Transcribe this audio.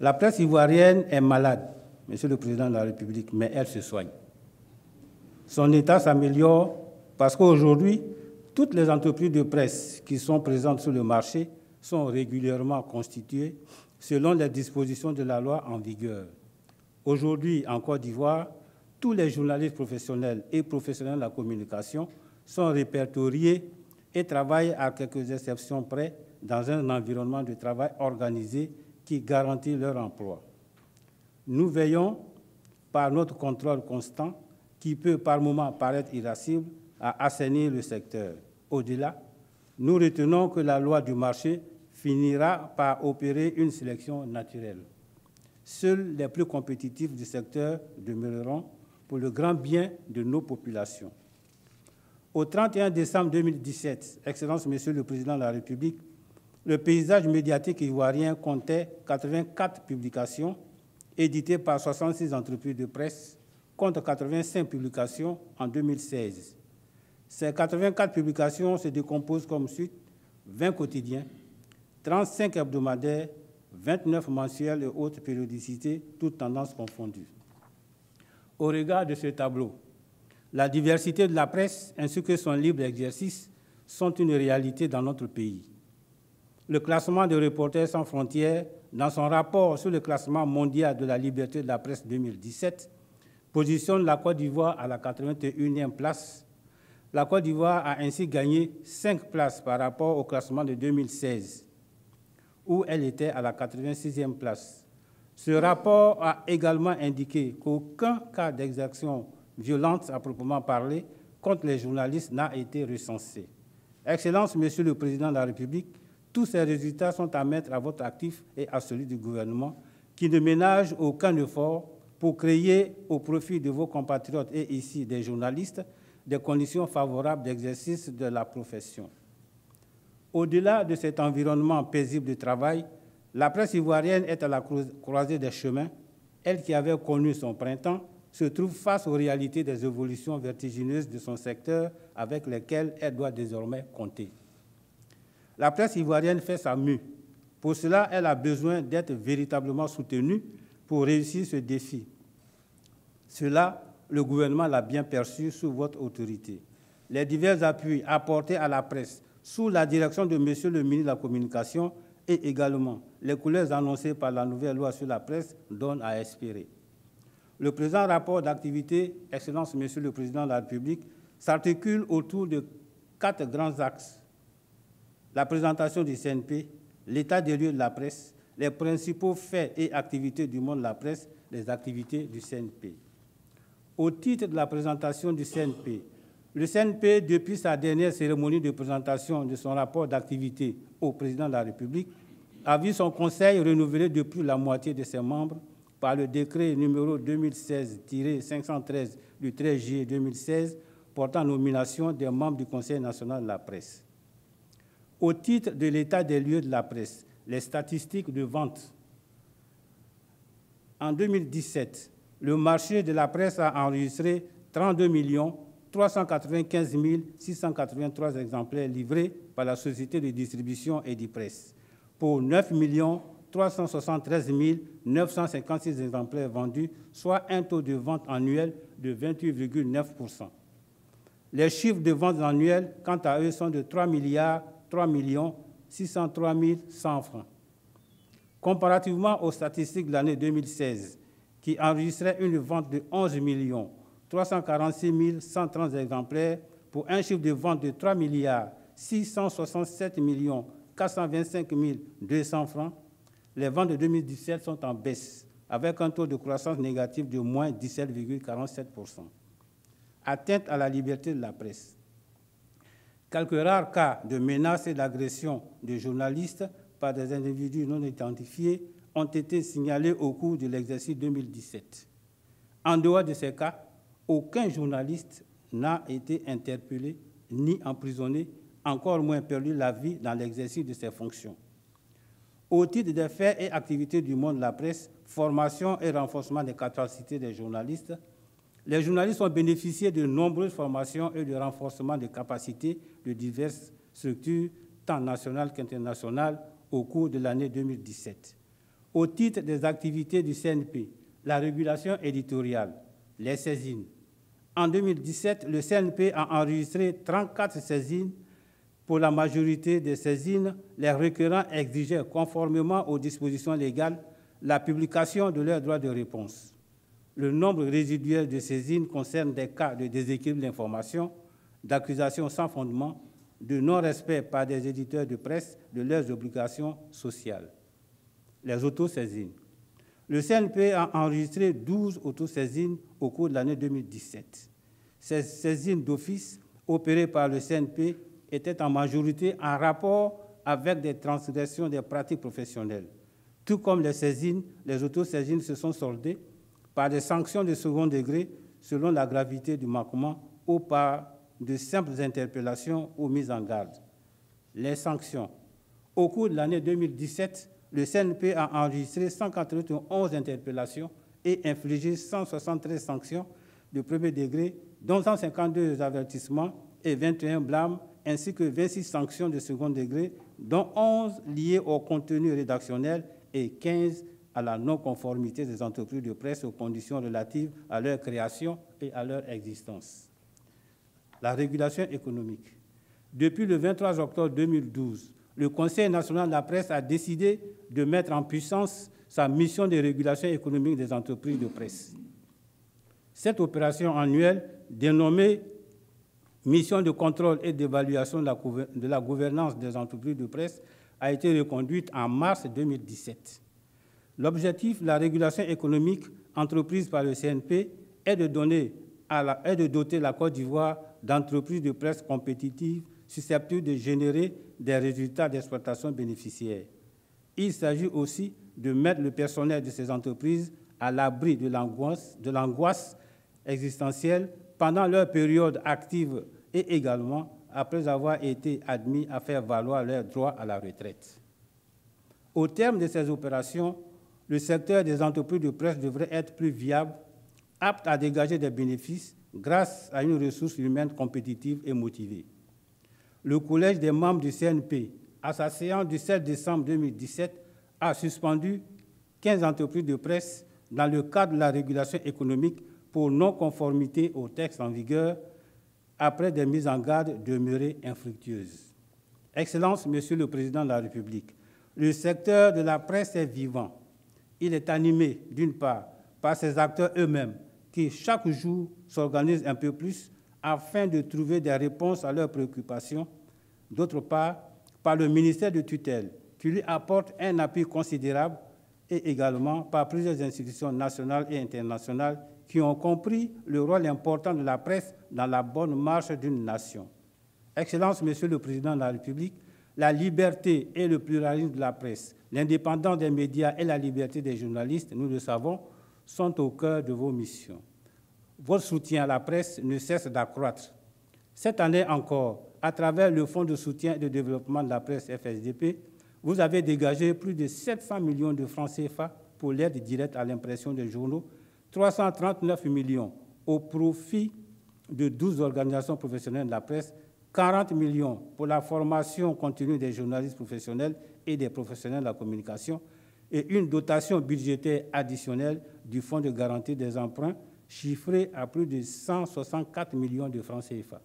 La presse ivoirienne est malade, Monsieur le Président de la République, mais elle se soigne. Son état s'améliore parce qu'aujourd'hui, toutes les entreprises de presse qui sont présentes sur le marché sont régulièrement constituées selon les dispositions de la loi en vigueur. Aujourd'hui, en Côte d'Ivoire, tous les journalistes professionnels et professionnels de la communication sont répertoriés et travaillent à quelques exceptions près dans un environnement de travail organisé qui garantit leur emploi. Nous veillons, par notre contrôle constant, qui peut par moments paraître irascible, à assainir le secteur. Au-delà, nous retenons que la loi du marché finira par opérer une sélection naturelle. Seuls les plus compétitifs du secteur demeureront pour le grand bien de nos populations. Au 31 décembre 2017, Excellence Monsieur le Président de la République, le paysage médiatique ivoirien comptait 84 publications éditées par 66 entreprises de presse contre 85 publications en 2016. Ces 84 publications se décomposent comme suite 20 quotidiens, 35 hebdomadaires, 29 mensuels et autres périodicités, toutes tendances confondues. Au regard de ce tableau, la diversité de la presse ainsi que son libre exercice sont une réalité dans notre pays. Le classement de Reporters sans frontières, dans son rapport sur le classement mondial de la liberté de la presse 2017, positionne la Côte d'Ivoire à la 81e place. La Côte d'Ivoire a ainsi gagné 5 places par rapport au classement de 2016, où elle était à la 86e place. Ce rapport a également indiqué qu'aucun cas d'exaction violente à proprement parler contre les journalistes n'a été recensé. Excellence, Monsieur le Président de la République, tous ces résultats sont à mettre à votre actif et à celui du gouvernement, qui ne ménage aucun effort pour créer au profit de vos compatriotes et ici des journalistes des conditions favorables d'exercice de la profession. Au-delà de cet environnement paisible de travail, la presse ivoirienne est à la croisée des chemins. Elle qui avait connu son printemps se trouve face aux réalités des évolutions vertigineuses de son secteur avec lesquelles elle doit désormais compter. La presse ivoirienne fait sa mue. Pour cela, elle a besoin d'être véritablement soutenue pour réussir ce défi. Cela, le gouvernement l'a bien perçu sous votre autorité. Les divers appuis apportés à la presse sous la direction de Monsieur le ministre de la Communication et également les couleurs annoncées par la nouvelle loi sur la presse donnent à espérer. Le présent rapport d'activité, Excellence Monsieur le Président de la République, s'articule autour de quatre grands axes. La présentation du CNP, l'état des lieux de la presse, les principaux faits et activités du monde de la presse, les activités du CNP. Au titre de la présentation du CNP, le CNP, depuis sa dernière cérémonie de présentation de son rapport d'activité au Président de la République, a vu son conseil renouvelé de plus la moitié de ses membres par le décret numéro 2016-513 du 13 juillet 2016 portant nomination des membres du Conseil national de la presse. Au titre de l'état des lieux de la presse, les statistiques de vente. En 2017, le marché de la presse a enregistré 32 395 683 exemplaires livrés par la société de distribution et de presse pour 9 373 956 exemplaires vendus, soit un taux de vente annuel de 28,9% Les chiffres de vente annuels, quant à eux, sont de 3 milliards 3 603 100 francs. Comparativement aux statistiques de l'année 2016, qui enregistraient une vente de 11 346 130 exemplaires pour un chiffre de vente de 3 milliards 667 425 200 francs, les ventes de 2017 sont en baisse, avec un taux de croissance négatif de moins 17,47% Atteinte à la liberté de la presse. Quelques rares cas de menaces et d'agressions de journalistes par des individus non identifiés ont été signalés au cours de l'exercice 2017. En dehors de ces cas, aucun journaliste n'a été interpellé ni emprisonné, encore moins perdu la vie dans l'exercice de ses fonctions. Au titre des faits et activités du monde de la presse, formation et renforcement des capacités des journalistes, les journalistes ont bénéficié de nombreuses formations et de renforcement des capacités de diverses structures, tant nationales qu'internationales, au cours de l'année 2017. au titre des activités du CNP, la régulation éditoriale, les saisines. En 2017, le CNP a enregistré 34 saisines. Pour la majorité des saisines, les requérants exigeaient, conformément aux dispositions légales, la publication de leurs droits de réponse. Le nombre résiduel de saisines concerne des cas de déséquilibre d'information, d'accusations sans fondement, de non-respect par des éditeurs de presse de leurs obligations sociales. Les autosaisines. Le CNP a enregistré 12 autosaisines au cours de l'année 2017. Ces saisines d'office opérées par le CNP étaient en majorité en rapport avec des transgressions des pratiques professionnelles. Tout comme les saisines, les autosaisines se sont soldées par des sanctions de second degré selon la gravité du manquement ou par de simples interpellations ou mises en garde. Les sanctions. Au cours de l'année 2017, le CNP a enregistré 191 interpellations et infligé 173 sanctions de premier degré, dont 152 avertissements et 21 blâmes, ainsi que 26 sanctions de second degré, dont 11 liées au contenu rédactionnel et 15 à la non-conformité des entreprises de presse aux conditions relatives à leur création et à leur existence. La régulation économique. Depuis le 23 octobre 2012, le Conseil national de la presse a décidé de mettre en puissance sa mission de régulation économique des entreprises de presse. Cette opération annuelle, dénommée Mission de contrôle et d'évaluation de la gouvernance des entreprises de presse, a été reconduite en mars 2017. L'objectif de la régulation économique entreprise par le CNP est de, donner est de doter la Côte d'Ivoire d'entreprises de presse compétitives susceptibles de générer des résultats d'exploitation bénéficiaires. Il s'agit aussi de mettre le personnel de ces entreprises à l'abri de l'angoisse existentielle pendant leur période active et également après avoir été admis à faire valoir leurs droits à la retraite. Au terme de ces opérations, le secteur des entreprises de presse devrait être plus viable, apte à dégager des bénéfices grâce à une ressource humaine compétitive et motivée le Collège des membres du CNP, à sa séance du 7 décembre 2017, a suspendu 15 entreprises de presse dans le cadre de la régulation économique pour non-conformité au texte en vigueur après des mises en garde demeurées infructueuses. Excellence, Monsieur le Président de la République, le secteur de la presse est vivant. Il est animé, d'une part, par ses acteurs eux-mêmes, qui chaque jour s'organisent un peu plus afin de trouver des réponses à leurs préoccupations, d'autre part par le ministère de tutelle, qui lui apporte un appui considérable, et également par plusieurs institutions nationales et internationales qui ont compris le rôle important de la presse dans la bonne marche d'une nation. Excellence, Monsieur le Président de la République, la liberté et le pluralisme de la presse, l'indépendance des médias et la liberté des journalistes, nous le savons, sont au cœur de vos missions votre soutien à la presse ne cesse d'accroître. Cette année encore, à travers le Fonds de soutien et de développement de la presse FSDP, vous avez dégagé plus de 700 millions de francs CFA pour l'aide directe à l'impression des journaux, 339 millions au profit de 12 organisations professionnelles de la presse, 40 millions pour la formation continue des journalistes professionnels et des professionnels de la communication, et une dotation budgétaire additionnelle du Fonds de garantie des emprunts chiffré à plus de 164 millions de francs CFA.